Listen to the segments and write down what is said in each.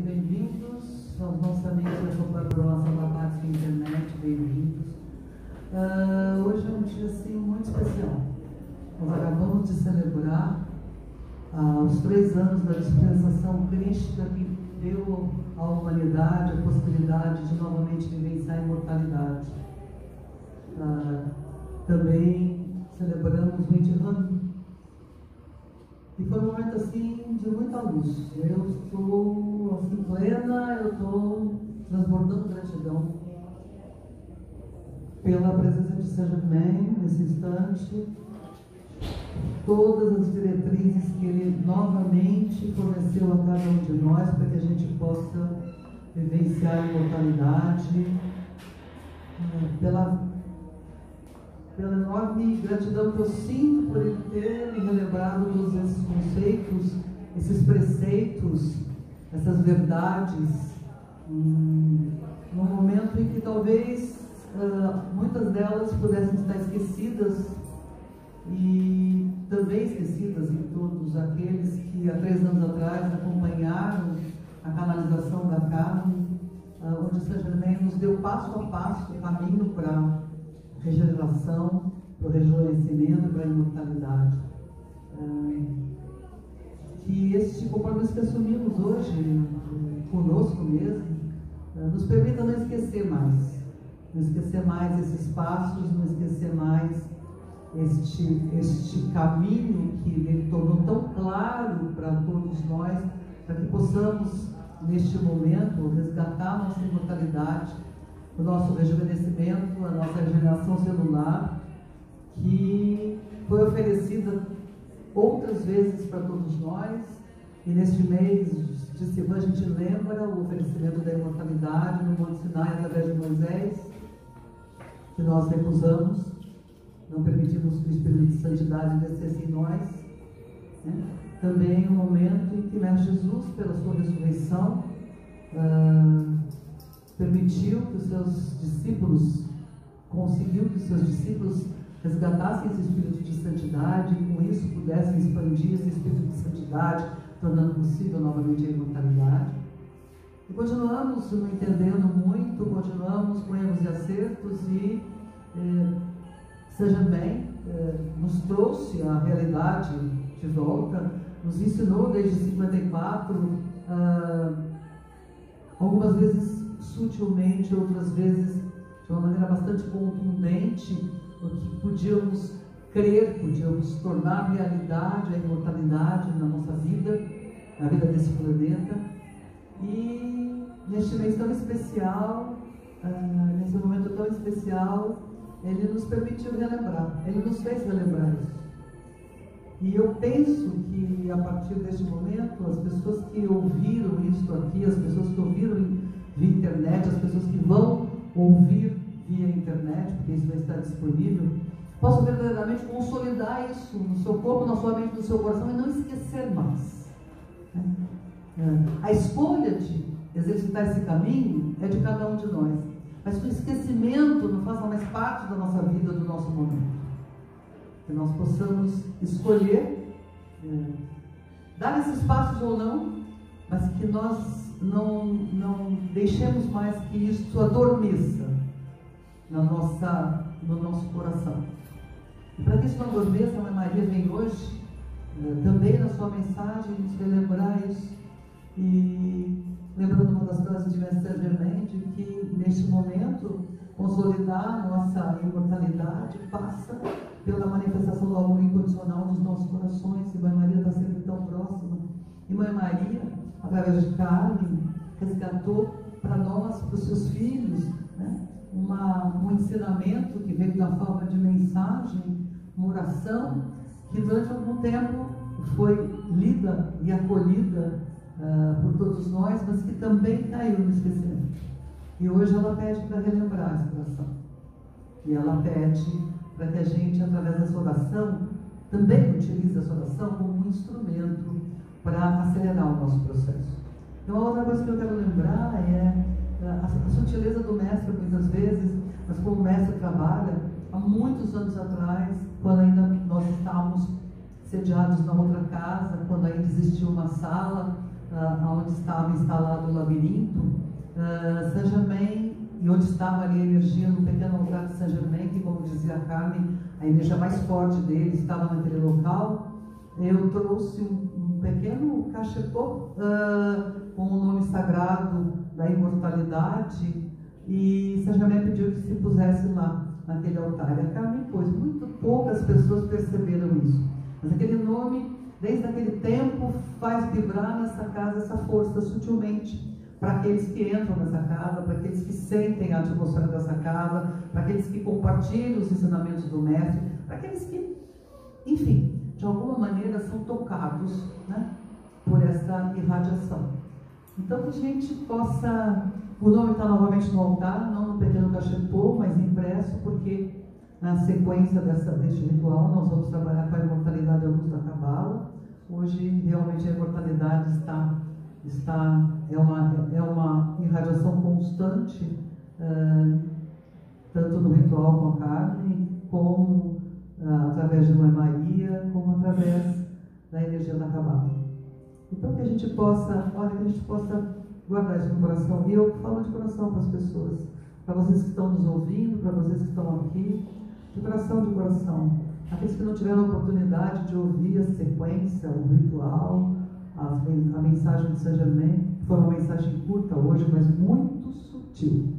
bem-vindos. Aos nossos amigos da da Parte Internet, bem-vindos. Uh, hoje é um dia assim, muito especial. Nós acabamos de celebrar uh, os três anos da dispensação crística que deu à humanidade a possibilidade de novamente vivenciar a imortalidade. Uh, também celebramos o Mediterrâneo e foi um momento assim de muita luz. Eu estou assim plena, eu estou transbordando gratidão pela presença de Saint Germain nesse instante, todas as diretrizes que ele novamente forneceu a cada um de nós para que a gente possa vivenciar a imortalidade, eh, pela pela enorme gratidão que eu sinto por ele ter me relembrado todos esses conceitos, esses preceitos, essas verdades, num momento em que talvez muitas delas pudessem estar esquecidas e também esquecidas em todos aqueles que há três anos atrás acompanharam a canalização da carne, onde Saint Germain nos deu passo a passo o caminho para regeneração, para o rejuvenescimento, para a imortalidade. Que esse compromisso que assumimos hoje, conosco mesmo, é, nos permita não esquecer mais. Não esquecer mais esses passos, não esquecer mais este, este caminho que ele tornou tão claro para todos nós, para que possamos, neste momento, resgatar nossa imortalidade o nosso rejuvenescimento, a nossa regeneração celular, que foi oferecida outras vezes para todos nós. E neste mês de Sivan a gente lembra o oferecimento da imortalidade no Monte Sinai através de Moisés, que nós recusamos, não permitimos que o Espírito de Santidade descesse em nós. Né? Também o momento em que Mestre Jesus, pela sua ressurreição, uh, permitiu que os seus discípulos, conseguiu que os seus discípulos resgatassem esse espírito de santidade e com isso pudessem expandir esse espírito de santidade, tornando possível novamente a imortalidade. E continuamos não entendendo muito, continuamos com erros e acertos e eh, seja bem, eh, nos trouxe a realidade de volta, nos ensinou desde 54, ah, algumas vezes sutilmente, outras vezes de uma maneira bastante contundente, o que podíamos crer, podíamos tornar realidade a imortalidade na nossa vida, na vida desse planeta. E neste mês tão especial, uh, nesse momento tão especial, ele nos permitiu relembrar, ele nos fez relembrar isso. E eu penso que a partir deste momento, as pessoas que ouviram isso aqui, as pessoas que ouviram via internet, as pessoas que vão ouvir via internet, porque isso vai estar disponível, possam verdadeiramente consolidar isso no seu corpo, na sua mente, no seu coração e não esquecer mais. Né? É. A escolha de exercitar esse caminho é de cada um de nós. Mas que o esquecimento não faça mais parte da nossa vida, do nosso momento. Que nós possamos escolher é, dar esses passos ou não, mas que nós não, não deixemos mais que isso adormeça na nossa, no nosso coração. E para que isso não adormeça, a Maria vem hoje, eh, também na sua mensagem, nos relembrar isso. E lembrando uma das frases de Mestre Germain, que neste momento, consolidar nossa imortalidade passa pela manifestação do amor incondicional dos nossos corações. E Mãe Maria está sempre tão próxima. E Mãe Maria através de Carmen, resgatou para nós, para os seus filhos, né? Uma, um ensinamento que veio na forma de mensagem, uma oração, que durante algum tempo foi lida e acolhida uh, por todos nós, mas que também caiu no esquecimento. E hoje ela pede para relembrar essa oração. E ela pede para que a gente, através dessa oração, também utilize essa oração como um instrumento para acelerar o nosso processo. Então, a outra coisa que eu quero lembrar é a, sutileza do mestre, muitas vezes, mas como o mestre trabalha, há muitos anos atrás, quando ainda nós estávamos sediados na outra casa, quando ainda existia uma sala uh, onde estava instalado o labirinto, uh, Saint Germain, e onde estava ali a energia no pequeno altar de Saint Germain, que como dizia a Carmen, a energia mais forte dele estava naquele local, eu trouxe um, um pequeno cachepô uh, com o nome sagrado da imortalidade e Germain pediu que se pusesse lá naquele altar. E a Carmen pôs, muito poucas pessoas perceberam isso. Mas aquele nome, desde aquele tempo, faz vibrar nessa casa essa força sutilmente para aqueles que entram nessa casa, para aqueles que sentem a atmosfera dessa casa, para aqueles que compartilham os ensinamentos do Mestre, para aqueles que, enfim, de alguma maneira são tocados né, por essa irradiação. Então, que a gente possa. O nome está novamente no altar, não no pequeno cachepô, mas impresso, porque na sequência dessa, deste ritual nós vamos trabalhar com a imortalidade à luz da Cabala. Hoje, realmente, a imortalidade está está é uma é uma irradiação constante uh, tanto no ritual com a carne como uh, através de uma Maria como através da energia da cabala então que a gente possa olha que a gente possa guardar isso no coração e eu falo de coração para as pessoas para vocês que estão nos ouvindo para vocês que estão aqui de coração de coração aqueles que não tiveram a oportunidade de ouvir a sequência o ritual a, mensagem de Saint Germain foi uma mensagem curta hoje, mas muito sutil.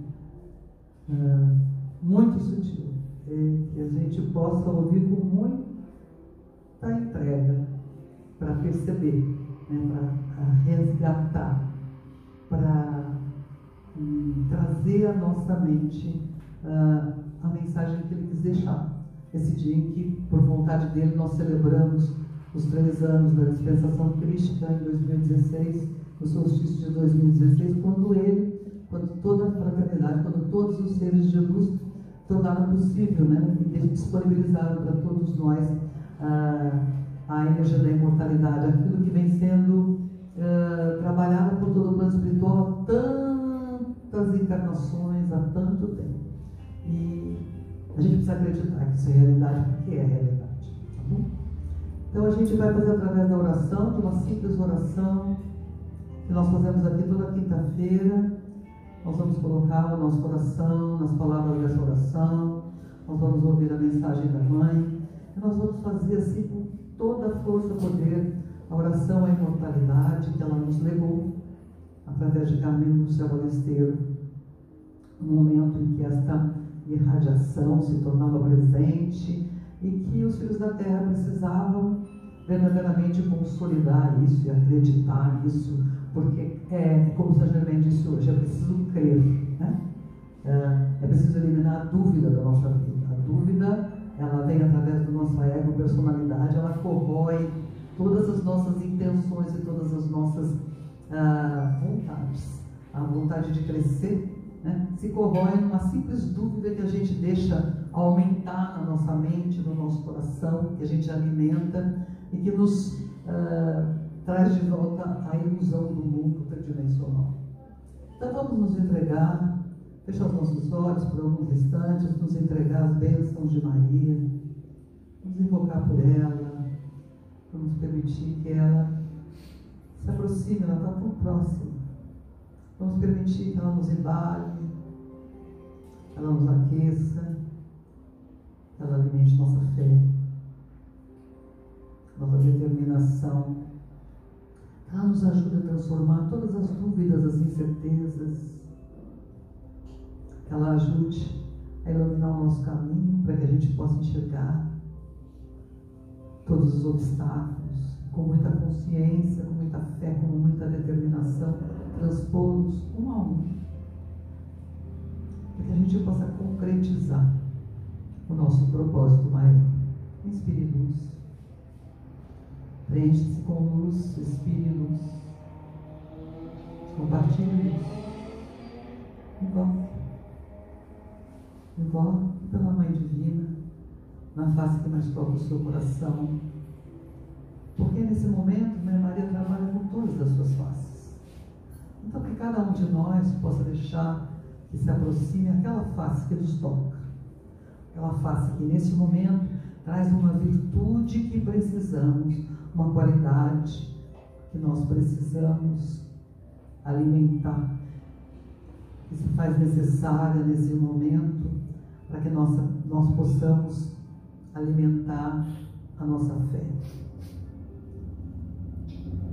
É, muito sutil. E que a gente possa ouvir com muita entrega para perceber, né, para resgatar, para hum, trazer à nossa mente uh, a mensagem que ele quis deixar. Esse dia em que, por vontade dele, nós celebramos os três anos da dispensação crística em 2016, o solstício de 2016, quando ele, quando toda a fraternidade, quando todos os seres de luz tornaram possível, né, e disponibilizaram para todos nós ah, a energia da imortalidade, aquilo que vem sendo ah, trabalhado por todo o plano espiritual há tantas encarnações, há tanto tempo. E a gente precisa acreditar que isso é realidade, porque é realidade. Tá bom? Então a gente vai fazer através da oração, de uma simples oração, que nós fazemos aqui toda quinta-feira. Nós vamos colocar o nosso coração nas palavras dessa oração, nós vamos ouvir a mensagem da mãe, e nós vamos fazer assim com toda a força, poder, a oração à imortalidade que ela nos legou, através de do céu alesteiro, no momento em que esta irradiação se tornava presente e que os filhos da terra precisavam verdadeiramente consolidar isso e acreditar nisso, porque é, como São Germain disse hoje, é preciso crer, né? É, é preciso eliminar a dúvida da nossa vida. A dúvida, ela vem através do nosso ego, personalidade, ela corrói todas as nossas intenções e todas as nossas ah, vontades. A vontade de crescer né, se corrói numa simples dúvida que a gente deixa aumentar na nossa mente, no nosso coração, que a gente alimenta e que nos uh, traz de volta a ilusão do mundo tridimensional. Então vamos nos entregar, fechar os nossos olhos por alguns instantes, nos entregar as bênçãos de Maria, nos invocar por ela, vamos permitir que ela se aproxime, ela está tão próxima. Vamos permitir que ela nos embale, ela nos aqueça, ela alimente nossa fé, nossa determinação. Ela nos ajuda a transformar todas as dúvidas, as incertezas. Que ela ajude a iluminar o nosso caminho para que a gente possa enxergar todos os obstáculos com muita consciência, com muita fé, com muita determinação, transpô-los um a um, para que a gente possa concretizar o nosso propósito maior. Inspire luz. Preenche-se com luz, expire luz. Compartilhe luz. Mãe Divina, na face que mais toca o seu coração. Porque nesse momento, Mãe Maria trabalha com todas as suas faces. Então, que cada um de nós possa deixar que se aproxime aquela face que nos toca aquela face que nesse momento traz uma virtude que precisamos, uma qualidade que nós precisamos alimentar, que se faz necessária nesse momento para que nós, nós possamos alimentar a nossa fé.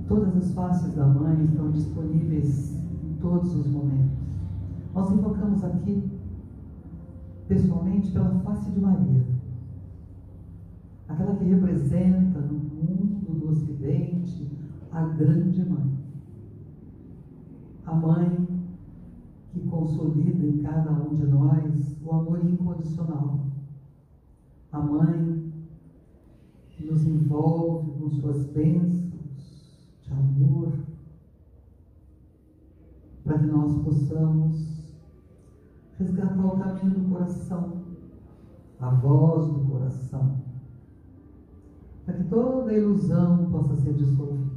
Todas as faces da mãe estão disponíveis em todos os momentos. Nós invocamos aqui, pessoalmente, pela face de Maria, aquela que representa no mundo do Ocidente a grande mãe. A mãe que consolida em cada um de nós o amor incondicional. A mãe nos envolve com suas bênçãos de amor, para que nós possamos resgatar o caminho do coração, a voz do coração, para que toda ilusão possa ser dissolvida.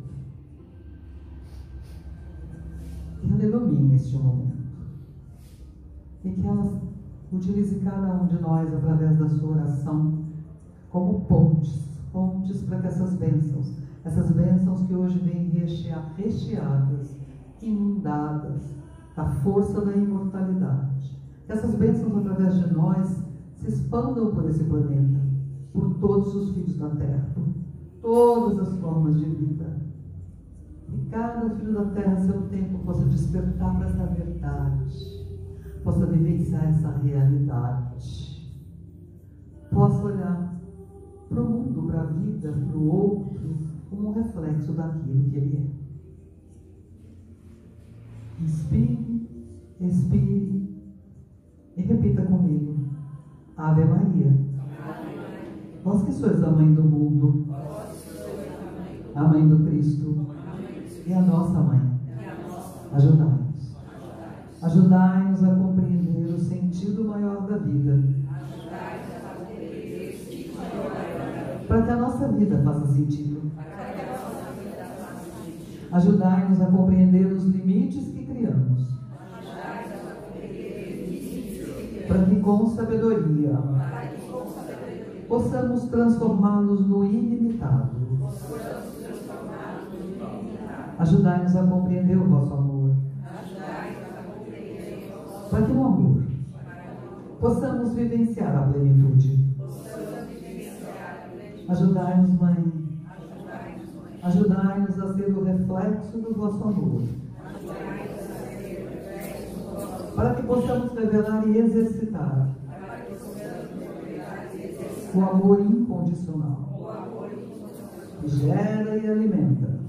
Que ela ilumine este momento e que ela utilize cada um de nós através da sua oração como pontes, pontes para que essas bênçãos essas bênçãos que hoje vêm recheadas, inundadas da força da imortalidade. Essas bênçãos, através de nós, se expandam por esse planeta, por todos os filhos da terra, por todas as formas de vida. E cada filho da terra, seu tempo, possa despertar para essa verdade, possa vivenciar essa realidade, possa olhar para o mundo, para a vida, para o outro, como um reflexo daquilo que ele é. Inspire, expire e repita comigo. Ave Maria. Vós que sois a mãe do mundo, a mãe do Cristo e a nossa mãe. Ajudai-nos. Ajudai-nos a sentido maior da vida. Para que a nossa vida faça sentido. Ajudai-nos a compreender os limites que criamos. Para que com sabedoria possamos transformá-los no ilimitado. Ajudai-nos a compreender o vosso amor. Para que o amor possamos vivenciar a plenitude. Ajudai-nos, Mãe, Ajudai-nos a ser o reflexo do vosso amor. Para que possamos revelar e exercitar o amor incondicional que gera e alimenta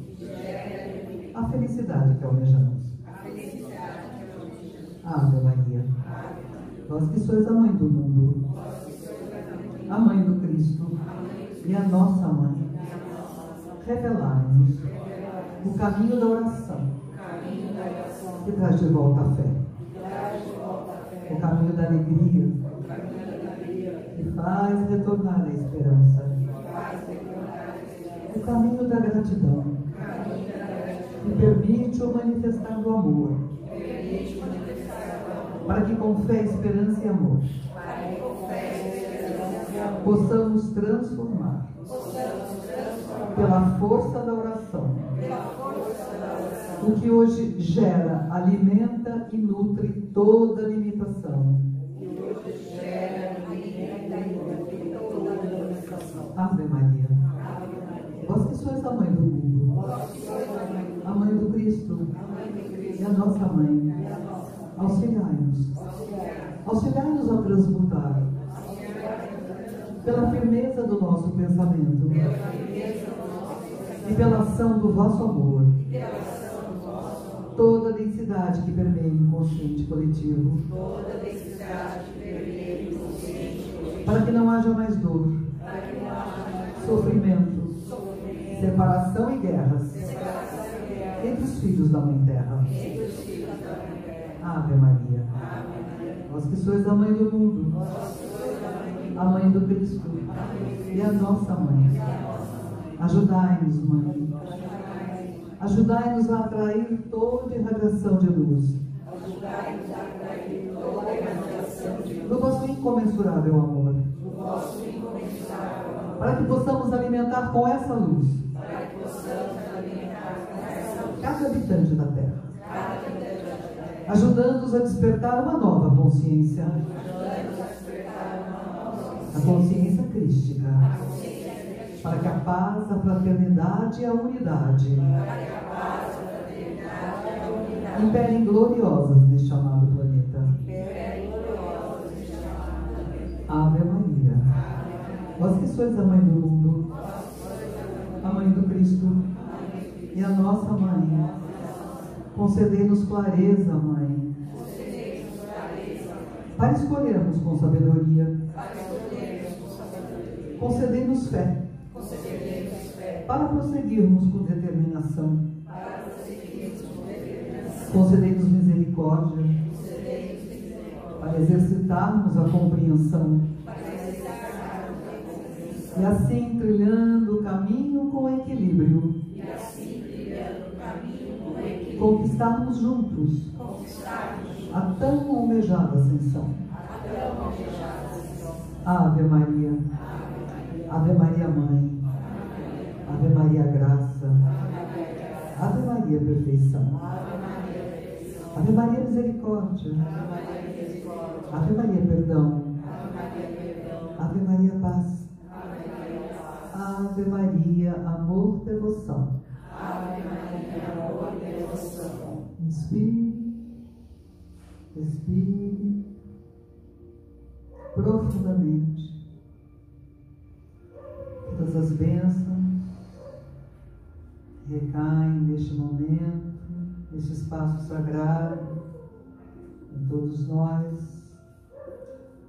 a felicidade que almejamos. Ave Maria, vós que sois a mãe do mundo, a mãe do Cristo e a nossa mãe revelar-nos o caminho da oração que traz de volta a fé, o caminho da alegria que faz retornar a esperança, o caminho da gratidão que permite o manifestar do amor, para que com fé, esperança e amor possamos transformar pela força da oração. O que hoje gera, alimenta e nutre toda limitação. Ave Maria. Vós que sois a mãe do mundo, a mãe do Cristo e a nossa mãe, auxiliai-nos. Auxiliai-nos a transmutar pela firmeza do nosso pensamento e pela ação do vosso amor. Toda a densidade que permeia o inconsciente coletivo. Para que não haja mais dor, sofrimento, separação e guerras entre os filhos da Mãe Terra. Ave Maria. Vós que sois a mãe do mundo, a mãe do Cristo e a nossa mãe. Ajudai-nos, Mãe. Ajudai-nos a atrair toda irradiação de luz. Do vosso incomensurável amor. Para que possamos alimentar com essa luz habitante da terra, ajudando-os a despertar uma nova consciência, a consciência crística, para que a paz, a fraternidade e a unidade imperem gloriosas neste amado planeta. Ave Maria. Vós que sois a mãe do mundo, a mãe do Cristo e a nossa mãe, concedei-nos clareza, mãe, para escolhermos com sabedoria, concedei-nos fé, para prosseguirmos com determinação, concedei-nos misericórdia, para exercitarmos a compreensão. E assim trilhando Conquistarmos juntos a tão almejada ascensão. Ave Maria. Ave Maria Mãe. Ave Maria Graça. Ave Maria Perfeição. Ave Maria Misericórdia. Ave Maria Perdão. Ave Maria Paz. Ave Maria Amor Devoção. Inspire. Expire. Profundamente. Todas as bênçãos recaem neste momento, neste espaço sagrado, em todos nós.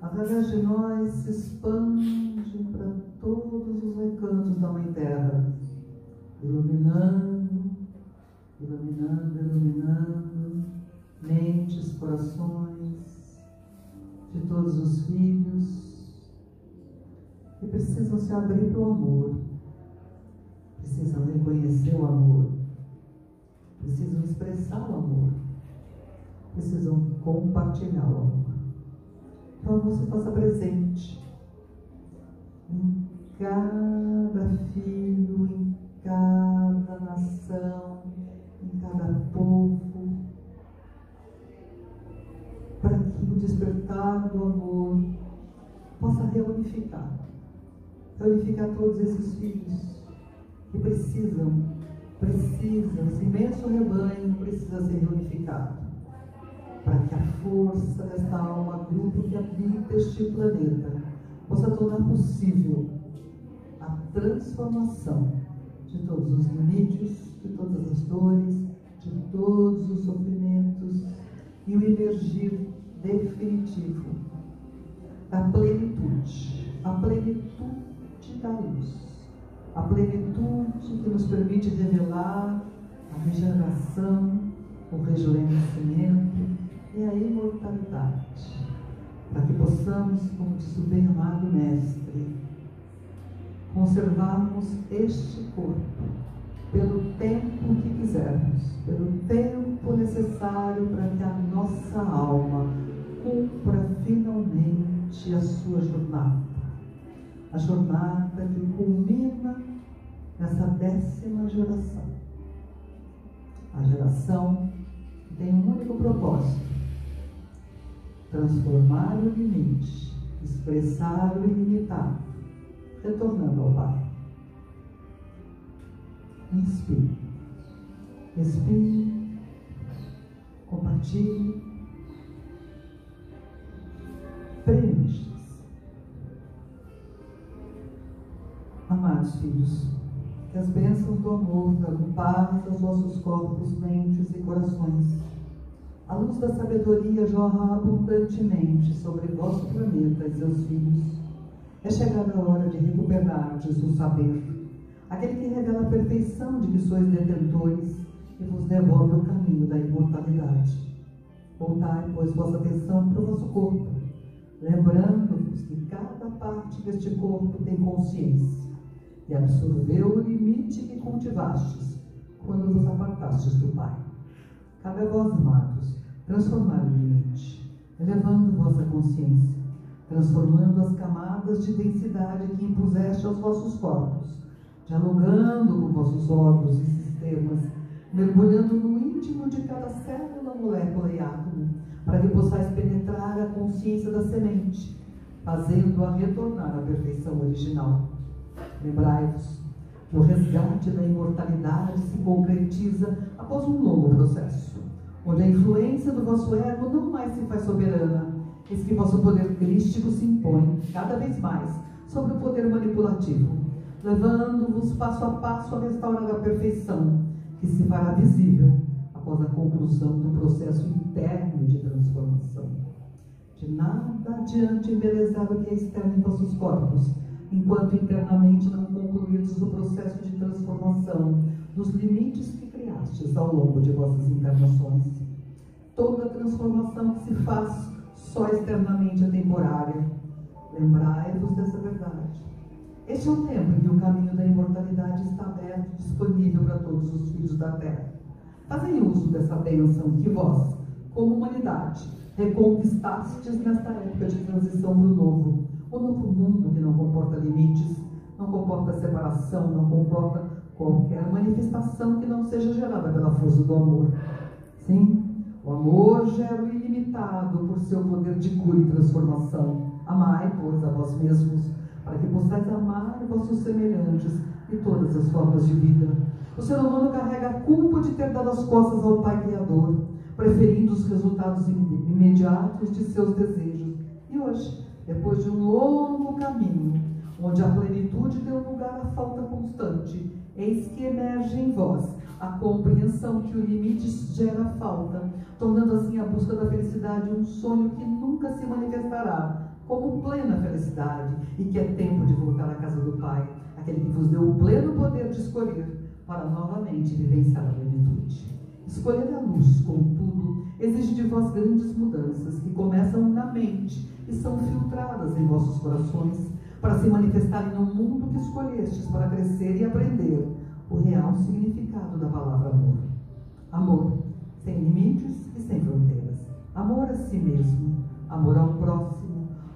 Através de nós se expande para todos os recantos da Mãe Terra, iluminando, iluminando, iluminando mentes, corações de todos os filhos. Que precisam se abrir para o amor, precisam reconhecer o amor, precisam expressar o amor, precisam compartilhar o amor. Então você faça presente. Em cada filho, em cada nação, em cada povo, para que o despertar do amor possa reunificar reunificar todos esses filhos que precisam, precisam, esse imenso rebanho precisa ser reunificado para que a força desta alma grupo que habita este planeta possa tornar possível a transformação de todos os limites, de todas as dores, de todos os sofrimentos e o emergir definitivo da plenitude, a plenitude da luz, a plenitude que nos permite revelar a regeneração, o rejuvenescimento e a imortalidade, para que possamos, como disse o bem-amado Mestre, conservarmos este corpo pelo tempo que quisermos, pelo tempo necessário para que a nossa alma cumpra finalmente a sua jornada. A jornada que culmina nessa décima geração. A geração que tem um único propósito: transformar o limite, expressar o ilimitado, retornando ao Pai. Inspire. Respire. Compartilhe. Preencha-se. Amados filhos, que as bênçãos do amor tragam paz aos vossos corpos, mentes e corações. A luz da sabedoria jorra abundantemente sobre vosso planeta e seus filhos. É chegada a hora de recuperardes o saber aquele que revela a perfeição de que sois detentores e vos devolve o caminho da imortalidade. Voltai, pois, vossa atenção para o vosso corpo, lembrando-vos que cada parte deste corpo tem consciência e absorveu o limite que cultivastes quando vos apartastes do Pai. Cabe a vós, amados, transformar o limite, elevando vossa consciência, transformando as camadas de densidade que impuseste aos vossos corpos dialogando com vossos órgãos e sistemas, mergulhando no íntimo de cada célula, molécula e átomo, para que possais penetrar a consciência da semente, fazendo-a retornar à perfeição original. Lembrai-vos que o resgate da imortalidade se concretiza após um longo processo, onde a influência do vosso ego não mais se faz soberana, eis que vosso poder crístico se impõe cada vez mais sobre o poder manipulativo, levando-vos passo a passo a restaurar a perfeição, que se fará visível após a conclusão do processo interno de transformação. De nada adiante embelezar o que é externo em vossos corpos, enquanto internamente não concluirdes o processo de transformação dos limites que criastes ao longo de vossas encarnações. Toda transformação que se faz só externamente é temporária. Lembrai-vos dessa verdade. Este é o tempo em que o caminho da imortalidade está aberto, disponível para todos os filhos da terra. Fazem uso dessa bênção que vós, como humanidade, reconquistastes nesta época de transição para o novo. O novo mundo que não comporta limites, não comporta separação, não comporta qualquer manifestação que não seja gerada pela força do amor. Sim, o amor gera o ilimitado por seu poder de cura e transformação. Amai, pois, a vós mesmos para que possais amar vossos semelhantes e todas as formas de vida. O ser humano carrega a culpa de ter dado as costas ao Pai Criador, preferindo os resultados imediatos de seus desejos. E hoje, depois de um longo caminho, onde a plenitude deu lugar à falta constante, eis que emerge em vós a compreensão que o limite gera falta, tornando assim a busca da felicidade um sonho que nunca se manifestará, como plena felicidade e que é tempo de voltar à casa do Pai, aquele que vos deu o pleno poder de escolher para novamente vivenciar a plenitude. Escolher a luz, contudo, exige de vós grandes mudanças que começam na mente e são filtradas em vossos corações para se manifestarem no mundo que escolhestes para crescer e aprender o real significado da palavra amor. Amor, sem limites e sem fronteiras. Amor a si mesmo, amor ao próximo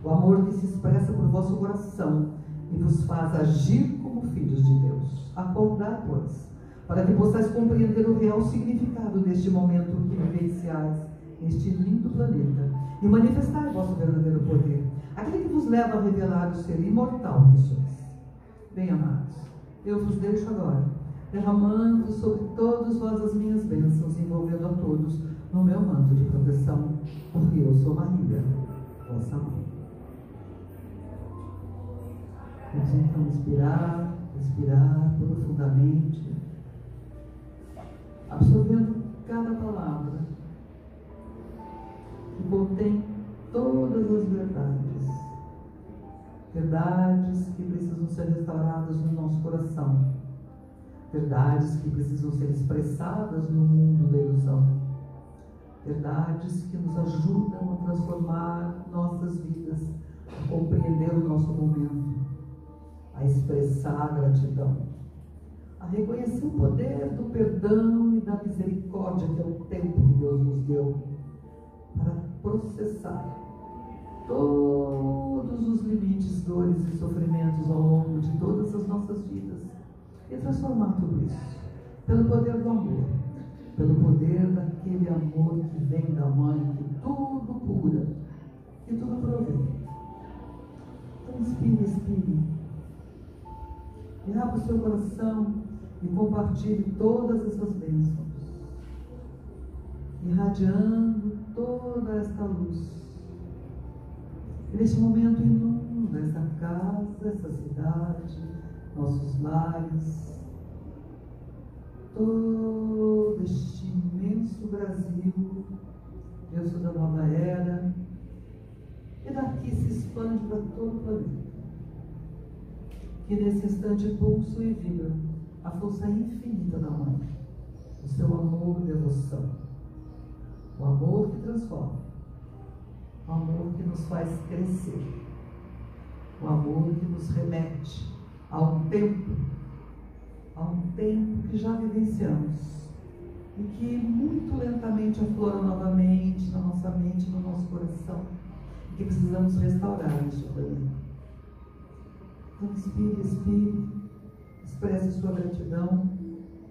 o amor que se expressa por vosso coração e vos faz agir como filhos de Deus. Acordai, pois, para que possais compreender o real significado deste momento que vivenciais neste lindo planeta e manifestar vosso verdadeiro poder, aquele que vos leva a revelar o ser imortal que sois. Bem amados, eu vos deixo agora, derramando sobre todos vós as minhas bênçãos, envolvendo a todos no meu manto de proteção, porque eu sou Maria, vossa mãe. Vamos então inspirar, respirar profundamente, absorvendo cada palavra que contém todas as verdades. Verdades que precisam ser restauradas no nosso coração. Verdades que precisam ser expressadas no mundo da ilusão. Verdades que nos ajudam a transformar nossas vidas, a compreender o nosso momento a expressar a gratidão, a reconhecer o poder do perdão e da misericórdia que é o tempo que Deus nos deu para processar todos os limites, dores e sofrimentos ao longo de todas as nossas vidas e transformar tudo isso pelo poder do amor, pelo poder daquele amor que vem da mãe, que tudo cura, que tudo provê. Então, inspire, inspire e abra o seu coração e compartilhe todas essas bênçãos, irradiando toda esta luz. E neste momento inunda essa casa, essa cidade, nossos lares, todo este imenso Brasil, Deus da nova era, e daqui se expande para todo o planeta que nesse instante pulso e vibra a força infinita da mãe, o seu amor e devoção, o amor que transforma, o amor que nos faz crescer, o amor que nos remete a um tempo, a um tempo que já vivenciamos e que muito lentamente aflora novamente na nossa mente, no nosso coração, e que precisamos restaurar neste planeta. Inspire, expire, expresse sua gratidão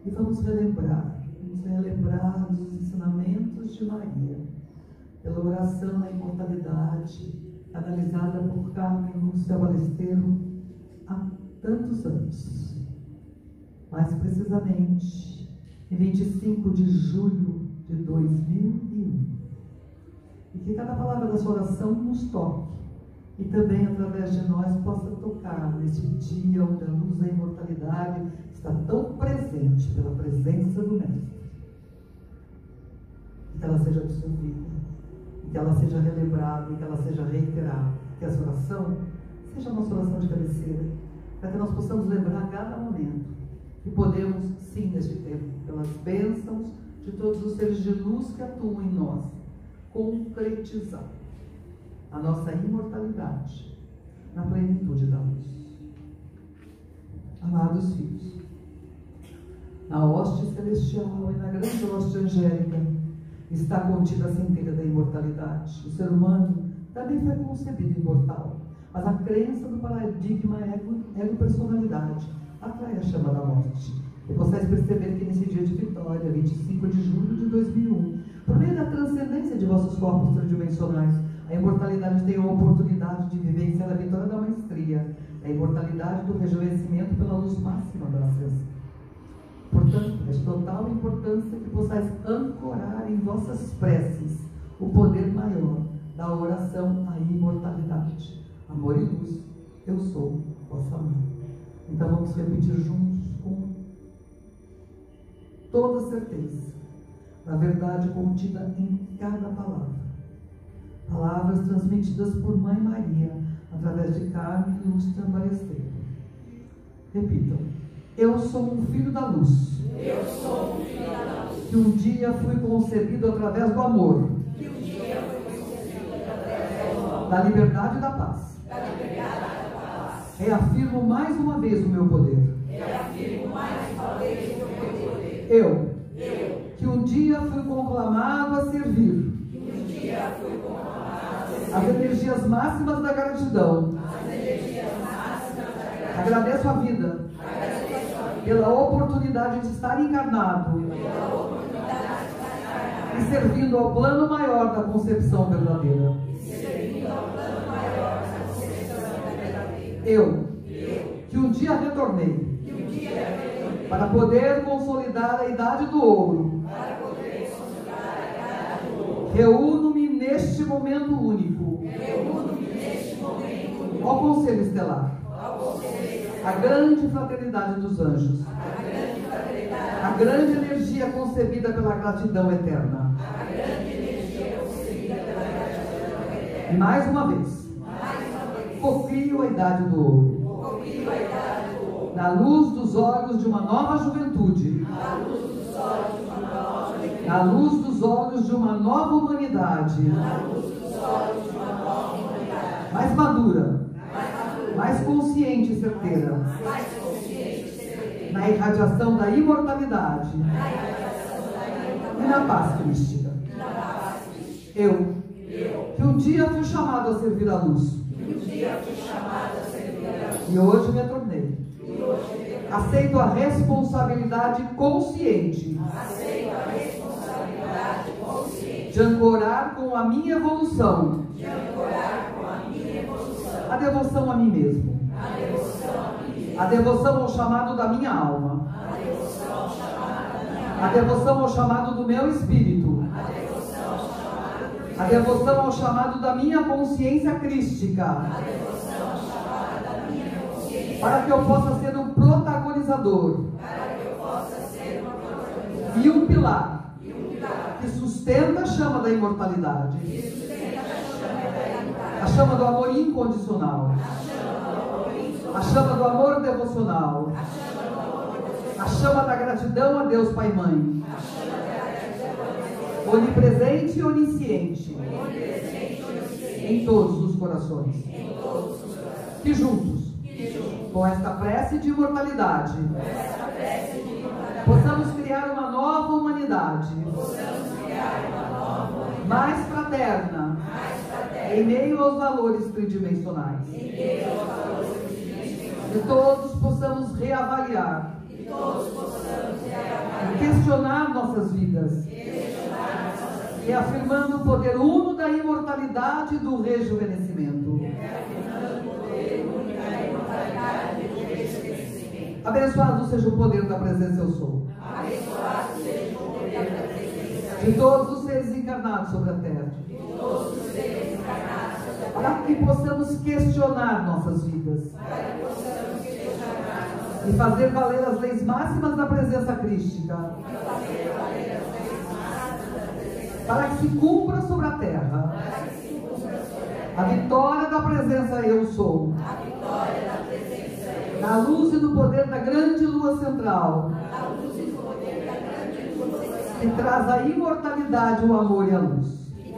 e vamos relembrar, vamos relembrados os ensinamentos de Maria, pela oração na imortalidade, analisada por Carmen Lúcia Balesteiro há tantos anos. Mais precisamente, em 25 de julho de 2001. E que cada palavra dessa oração nos toque e também através de nós possa tocar neste dia onde a luz da imortalidade está tão presente pela presença do Mestre. Que ela seja absorvida, que ela seja relembrada, que ela seja reiterada. Que essa oração seja a nossa oração de cabeceira, para que nós possamos lembrar a cada momento que podemos, sim, neste tempo, pelas bênçãos de todos os seres de luz que atuam em nós, concretizar a nossa imortalidade na plenitude da luz. Amados filhos, na hoste celestial e na grande hoste angélica está contida a centelha da imortalidade. O ser humano também foi concebido imortal, mas a crença do paradigma ego-personalidade atrai a chama da morte. E vocês perceberem que nesse dia de vitória, 25 de julho de 2001, por meio da transcendência de vossos corpos tridimensionais, a imortalidade tem a oportunidade de vivenciar a vitória da maestria, a imortalidade do rejuvenescimento pela luz máxima da ascensão. Portanto, é de total importância que possais ancorar em vossas preces o poder maior da oração à imortalidade. Amor e luz, eu sou vossa mãe. Então vamos repetir juntos com toda certeza, na verdade contida em cada palavra Palavras transmitidas por Mãe Maria, através de Carmen Lúcia Balesteiro. Repitam. Eu sou um filho da luz. Eu sou um filho da luz. Que um dia fui concebido através do amor. Que um dia fui concebido através do amor. Da liberdade e da paz. Da liberdade e da paz. Reafirmo mais uma vez o meu poder. Reafirmo mais uma vez o meu poder. Eu. Eu. Que um dia fui conclamado a servir. As energias máximas da gratidão. Agradeço a vida pela oportunidade de estar encarnado e servindo ao plano maior da concepção verdadeira. Eu, que um dia retornei para poder consolidar a idade do ouro, neste momento único. Ao Conselho Estelar, a grande fraternidade dos anjos, a grande energia concebida pela gratidão eterna. E mais uma vez, cocrio a idade do ouro, na luz dos olhos de uma nova juventude, na luz dos olhos de uma nova humanidade, mais madura, mais consciente e certeira, na irradiação da imortalidade. E na paz crística. Eu, que um dia fui chamado a servir a luz, e hoje me tornei. Aceito a responsabilidade consciente de ancorar com a minha evolução a devoção a mim mesmo. A devoção ao chamado da minha alma. A devoção ao chamado do meu espírito. A devoção ao chamado da minha consciência crística. Para que eu possa ser um protagonizador. E um pilar que sustenta a chama da imortalidade a chama do amor incondicional. A chama do amor devocional. A chama da gratidão a Deus Pai e Mãe. Onipresente e onisciente. Em todos os corações. Que juntos, com esta prece de imortalidade, possamos criar uma nova humanidade. Mais fraterna em meio aos valores tridimensionais. E todos possamos reavaliar questionar nossas vidas. E afirmando o poder uno da imortalidade e do rejuvenescimento. Abençoado seja o poder da presença eu sou. Abençoado seja o poder da presença De todos os seres encarnados sobre a terra. de todos os seres encarnados sobre a Para que possamos questionar nossas vidas. para que possamos questionar E fazer valer as leis máximas da presença crística. Para que se cumpra sobre a terra. A vitória da presença eu sou. a vitória da presença Na luz e no poder da grande lua central. e Que traz a imortalidade, o amor e a luz. e.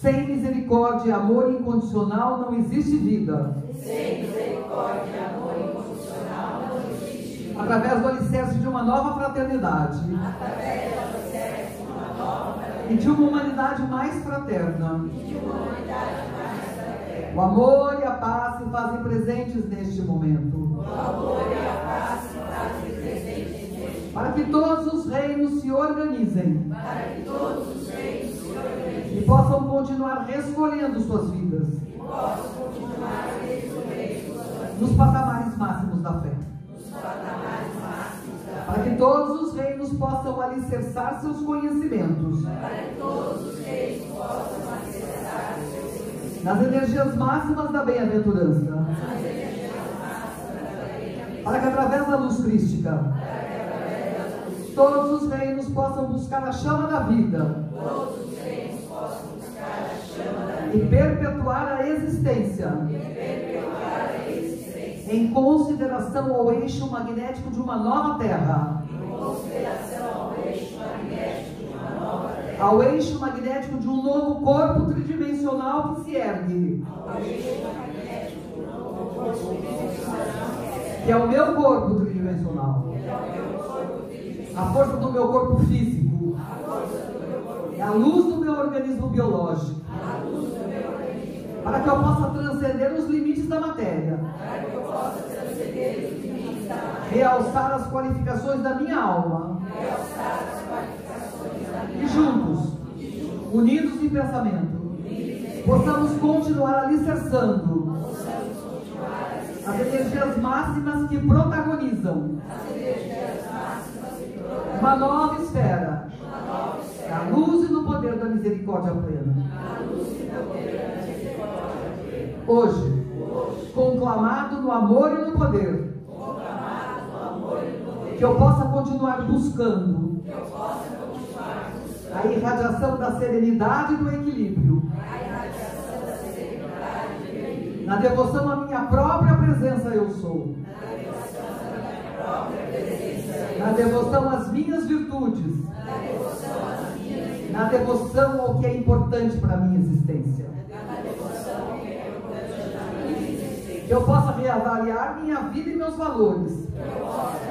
Sem misericórdia e amor incondicional não existe vida. Sem misericórdia e amor incondicional não existe vida. Através do alicerce de uma nova fraternidade. Através do alicerce de uma nova E de uma humanidade mais fraterna. de uma humanidade mais fraterna. O amor e a paz se fazem presentes neste momento. O amor e a paz se fazem presentes neste Para que todos os reinos se organizem. Para que todos os reinos se organizem. E possam continuar rescolhendo suas vidas. E possam continuar suas nos patamares máximos da fé. nos patamares máximos da Para que todos os reinos possam alicerçar seus conhecimentos. Para que todos nas energias máximas da bem-aventurança. Para que através da luz crística todos os reinos possam buscar a chama da vida e perpetuar a existência perpetuar a existência em consideração ao eixo magnético de uma nova Terra, em consideração ao eixo magnético de um novo corpo tridimensional que se ergue, que é o meu corpo tridimensional, a força do meu corpo físico, é a luz do meu organismo biológico, para que eu possa transcender os limites da matéria, realçar as qualificações da minha alma. realçar as qualificações e juntos, unidos em pensamento, possamos continuar alicerçando as energias máximas que protagonizam uma nova esfera na luz e no poder da misericórdia plena. Hoje, conclamado no amor e no poder, que eu possa continuar buscando a irradiação da serenidade e do equilíbrio. Na devoção à minha própria presença eu sou. Na devoção às minhas virtudes. Na devoção ao que é importante para a minha existência. Que eu possa reavaliar minha vida e meus valores. Que eu possa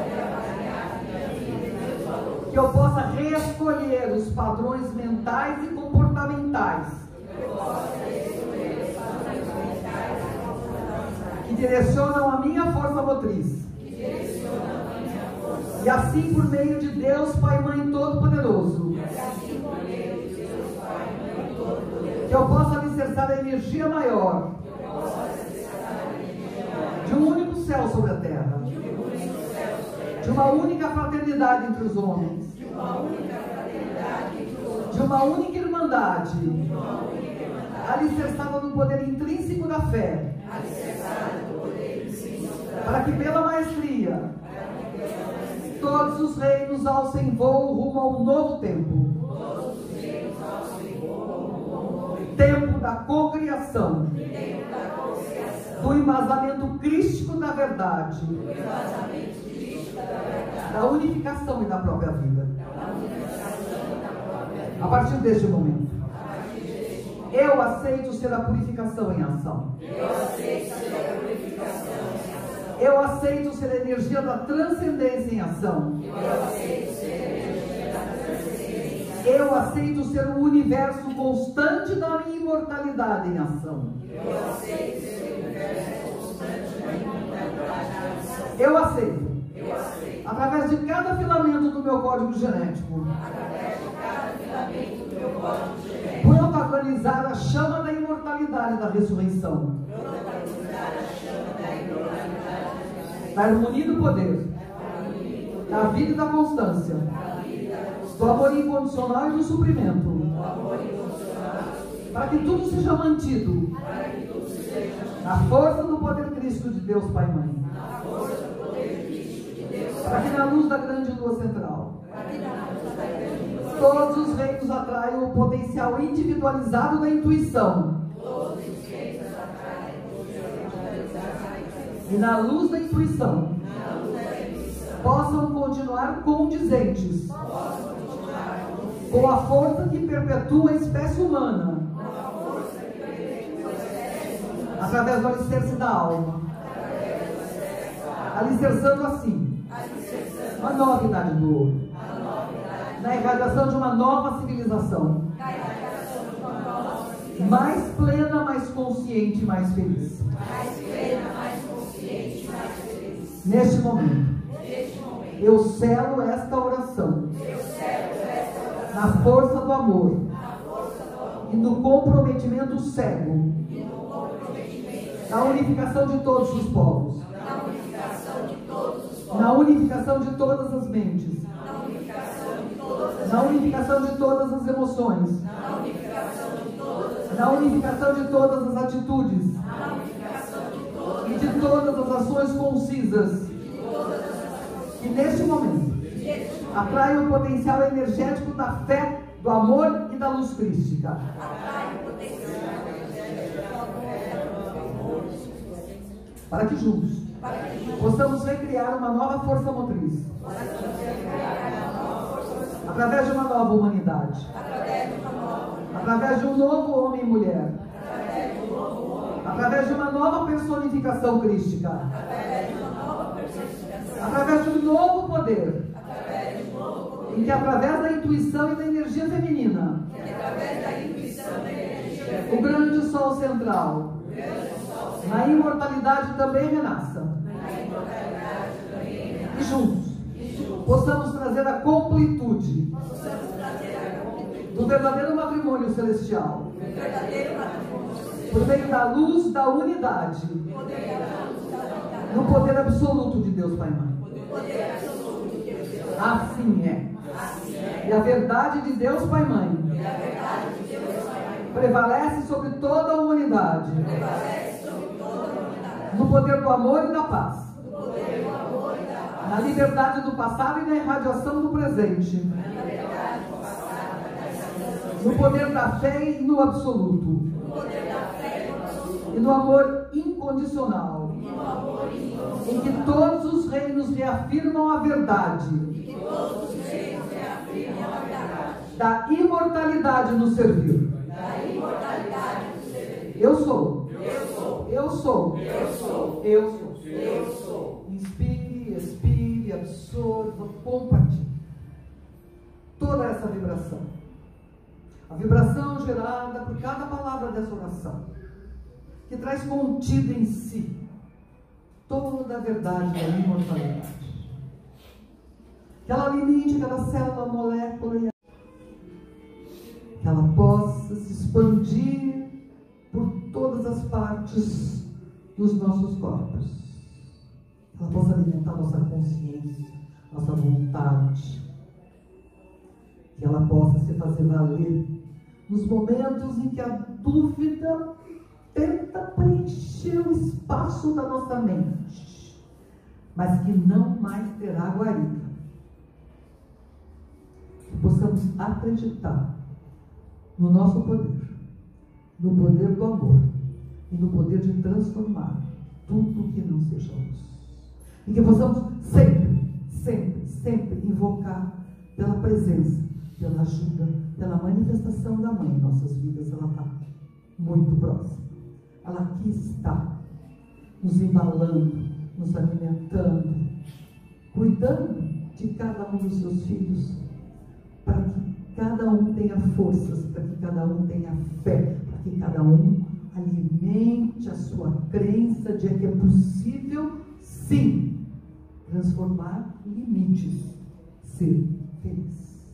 reescolher os padrões mentais e comportamentais. Que direcionam a minha força motriz. E assim, por meio de Deus, Pai e Mãe Todo-Poderoso, que eu possa alicerçar a energia maior de um único céu sobre a terra, de uma única fraternidade entre os homens, de uma única irmandade, alicerçada no poder intrínseco da fé, para que pela maestria todos os reinos alcem voo rumo ao novo tempo. Tempo. Da cocriação, do embasamento crístico da verdade, da unificação e da própria vida. A partir deste momento, eu aceito ser a purificação em ação. Eu aceito ser a energia da transcendência em ação. Eu aceito ser o universo constante da minha imortalidade em ação. Eu aceito. Através de cada filamento do meu código genético. Protagonizar a chama da imortalidade da ressurreição. Da harmonia do poder. Da vida e da constância. Do amor incondicional e do suprimento. Para que tudo seja mantido. Na força do poder Cristo de Deus, Pai e Mãe. Para que na luz da grande lua central. Todos os reinos atraem o potencial individualizado da intuição. E na luz da intuição, possam continuar condizentes com a força que perpetua a espécie humana através do alicerce da alma, alicerçando assim uma nova idade do ouro, na irradiação de uma nova civilização, mais plena, mais consciente, mais feliz. Neste momento, eu selo esta oração. Na força do amor e no comprometimento cego. Na unificação de todos os povos, na unificação de todas as mentes, na unificação de todas as emoções, na unificação de todas as atitudes. E de todas as ações concisas. Que neste momento atraem o potencial energético da fé, do amor e da luz crística. Para que juntos possamos recriar uma nova força motriz. Através de uma nova humanidade. Através de um novo homem e mulher. Através de uma nova personificação crística. Através de um novo poder. Em que através da intuição e da energia feminina. O grande sol central na imortalidade também renasça. E juntos, possamos trazer a completude do verdadeiro matrimônio celestial. Por meio da luz da unidade. No poder absoluto de Deus Pai e Mãe. Assim é. E a verdade de Deus Pai e Mãe prevalece sobre toda a humanidade no poder do amor e da paz. Na liberdade do passado e na irradiação do presente. No poder da fé e no absoluto. E no amor incondicional. Em que todos os reinos reafirmam a verdade. Da imortalidade no servir. Eu sou. Eu sou. Eu sou. Eu sou. Eu sou. Inspire, expire, absorva, compartilhe. Toda essa vibração. A vibração gerada por cada palavra dessa oração. Que traz contido em si toda a verdade da imortalidade. Que ela alimente cada célula, molécula e que ela possa se expandir por todas as partes dos nossos corpos. Ela possa alimentar nossa consciência, nossa vontade. Que ela possa se fazer valer nos momentos em que a dúvida tenta preencher o espaço da nossa mente, mas que não mais terá guarida. Que possamos acreditar no nosso poder, no poder do amor e no poder de transformar tudo que não seja. E que possamos sempre, sempre, sempre invocar pela presença, pela ajuda, pela manifestação da Mãe em nossas vidas. Ela está muito próxima. Ela aqui está, nos embalando, nos alimentando, cuidando de cada um dos seus filhos, para que cada um tenha forças, para que cada um tenha fé, que cada um alimente a sua crença de que é possível Sim, transformar limites, ser feliz.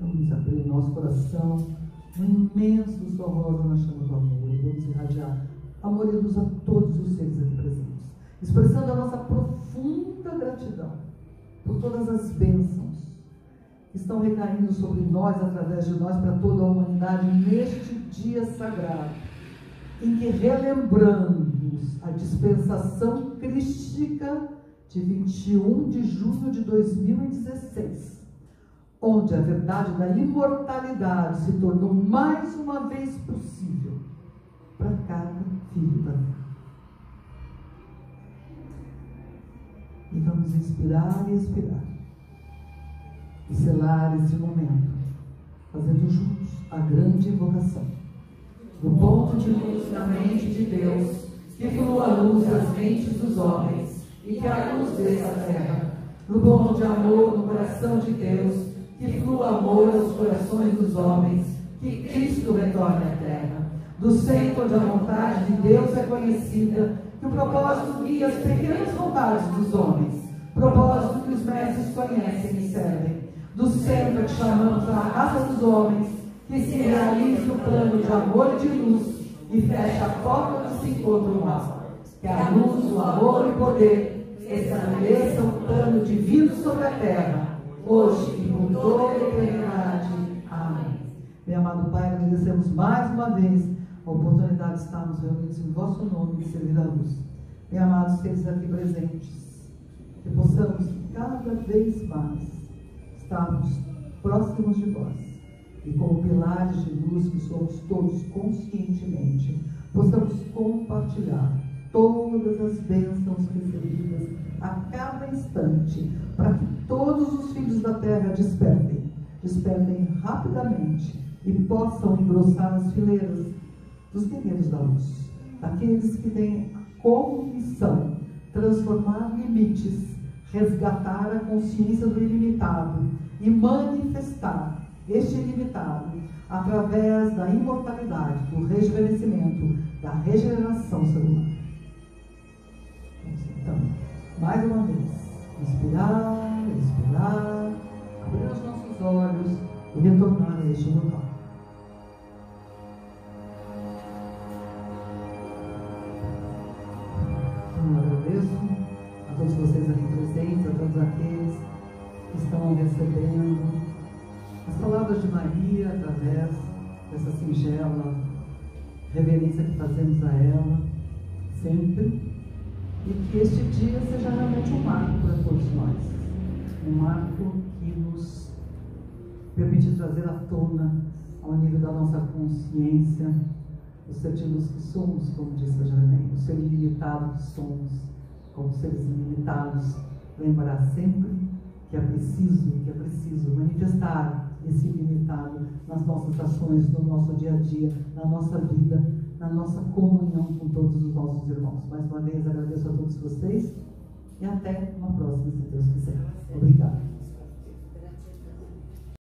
Vamos abrir o nosso coração um imenso sol rosa na chama do amor e vamos irradiar amor e luz a todos os seres aqui presentes, expressando a nossa profunda gratidão por todas as bênçãos estão recaindo sobre nós, através de nós, para toda a humanidade, neste dia sagrado, em que relembramos a dispensação crística de 21 de junho de 2016, onde a verdade da imortalidade se tornou mais uma vez possível para cada filho da terra. E vamos inspirar e expirar e selar esse momento, fazendo juntos a grande invocação. Do ponto de luz na mente de Deus, que flua a luz das mentes dos homens, e que a luz desça a terra. No ponto de amor no coração de Deus, que flua amor aos corações dos homens, que Cristo retorne à terra. Do centro onde a vontade de Deus é conhecida, que o propósito guia as pequenas vontades dos homens, propósito que os mestres conhecem e servem do centro que chamamos a raça dos homens, que se realize o plano de amor e de luz e feche a porta do se encontra o mal. Que a luz, o amor e o poder estabeleçam o plano divino sobre a terra, hoje e por toda a eternidade. Amém. Meu amado Pai, agradecemos mais uma vez a oportunidade de estarmos reunidos em vosso nome e servir a luz. Meus amados seres aqui presentes, que possamos cada vez mais estarmos próximos de vós e como pilares de luz que somos todos conscientemente, possamos compartilhar todas as bênçãos recebidas a cada instante, para que todos os filhos da terra despertem, despertem rapidamente e possam engrossar as fileiras dos guerreiros da luz, aqueles que têm como missão transformar limites resgatar a consciência do ilimitado e manifestar este ilimitado através da imortalidade, do rejuvenescimento, da regeneração celular. Então, mais uma vez, inspirar, expirar, abrir os nossos olhos e retornar a este local. Todos vocês aqui presentes, a todos aqueles que estão recebendo as palavras de Maria através dessa singela reverência que fazemos a ela sempre. E que este dia seja realmente um marco para todos nós. Um marco que nos permite trazer à tona, ao nível da nossa consciência, os sentidos que somos, como disse a Janine, o ser ilimitado que somos como seres limitados, lembrar sempre que é preciso, que é preciso manifestar esse ilimitado nas nossas ações, no nosso dia a dia, na nossa vida, na nossa comunhão com todos os nossos irmãos. Mais uma vez agradeço a todos vocês e até uma próxima, se Deus quiser. Obrigada.